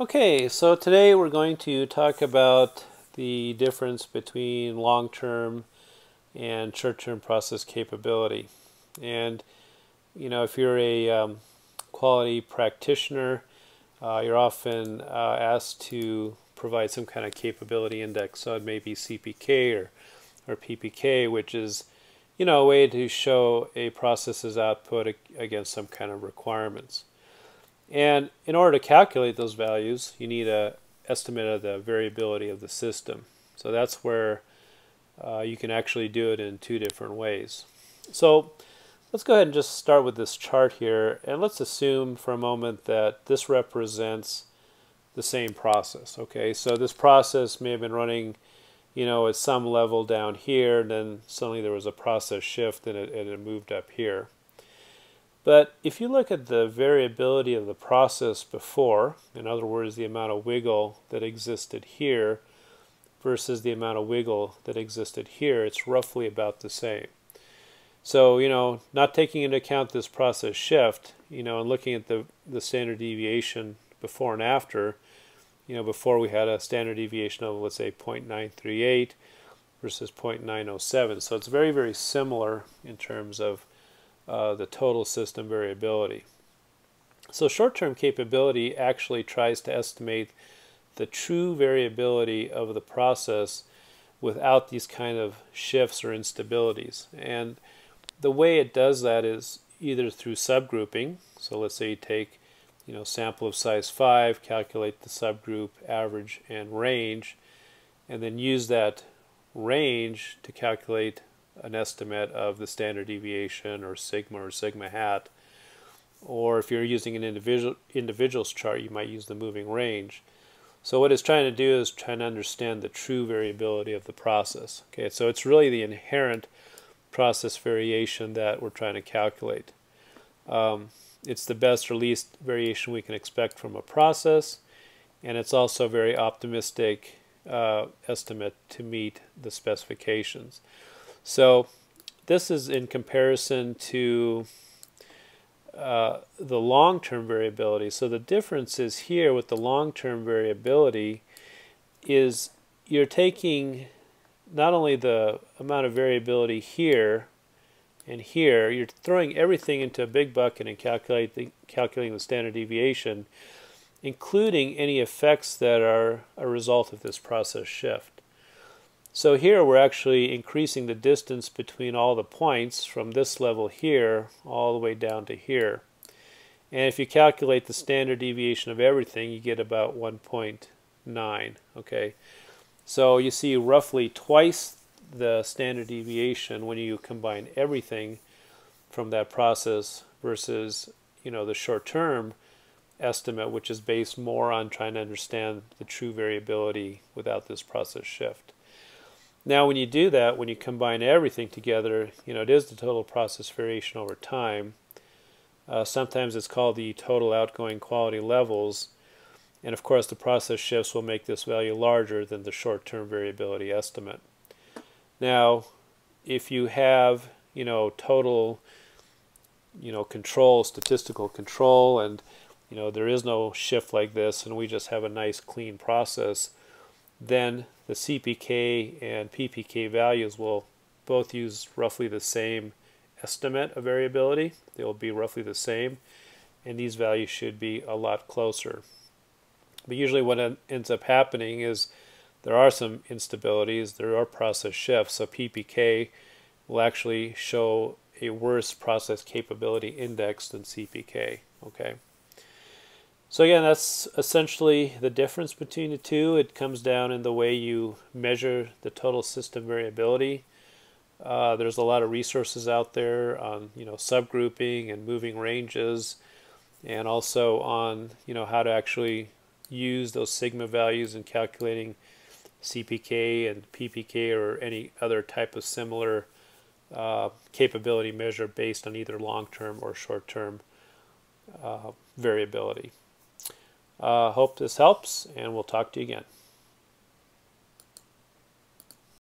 Okay, so today we're going to talk about the difference between long-term and short-term process capability. And you know, if you're a um, quality practitioner, uh, you're often uh, asked to provide some kind of capability index. So it may be CPK or or PPK, which is you know a way to show a process's output against some kind of requirements. And in order to calculate those values, you need a estimate of the variability of the system. So that's where uh, you can actually do it in two different ways. So let's go ahead and just start with this chart here and let's assume for a moment that this represents the same process. Okay, so this process may have been running you know at some level down here and then suddenly there was a process shift and it, and it moved up here. But if you look at the variability of the process before, in other words, the amount of wiggle that existed here versus the amount of wiggle that existed here, it's roughly about the same. So, you know, not taking into account this process shift, you know, and looking at the, the standard deviation before and after, you know, before we had a standard deviation of, let's say, 0.938 versus 0.907. So it's very, very similar in terms of uh, the total system variability. So short-term capability actually tries to estimate the true variability of the process without these kind of shifts or instabilities. And the way it does that is either through subgrouping. So let's say you take you know, sample of size 5, calculate the subgroup, average, and range, and then use that range to calculate an estimate of the standard deviation or sigma or sigma hat. Or if you're using an individual individuals chart, you might use the moving range. So what it's trying to do is trying to understand the true variability of the process. Okay, so it's really the inherent process variation that we're trying to calculate. Um, it's the best or least variation we can expect from a process, and it's also a very optimistic uh, estimate to meet the specifications. So this is in comparison to uh, the long-term variability. So the difference is here with the long-term variability is you're taking not only the amount of variability here and here, you're throwing everything into a big bucket and calculating, calculating the standard deviation, including any effects that are a result of this process shift. So here we're actually increasing the distance between all the points from this level here all the way down to here. And if you calculate the standard deviation of everything, you get about 1.9. Okay, so you see roughly twice the standard deviation when you combine everything from that process versus you know the short-term estimate, which is based more on trying to understand the true variability without this process shift. Now, when you do that, when you combine everything together, you know, it is the total process variation over time. Uh, sometimes it's called the total outgoing quality levels. And of course, the process shifts will make this value larger than the short-term variability estimate. Now, if you have, you know, total, you know, control, statistical control, and, you know, there is no shift like this, and we just have a nice clean process, then the CPK and PPK values will both use roughly the same estimate of variability. They will be roughly the same, and these values should be a lot closer. But usually what ends up happening is there are some instabilities, there are process shifts, so PPK will actually show a worse process capability index than CPK. Okay. So again, that's essentially the difference between the two. It comes down in the way you measure the total system variability. Uh, there's a lot of resources out there on you know subgrouping and moving ranges, and also on you know how to actually use those sigma values in calculating CPK and PPK or any other type of similar uh, capability measure based on either long-term or short-term uh, variability. Uh, hope this helps, and we'll talk to you again.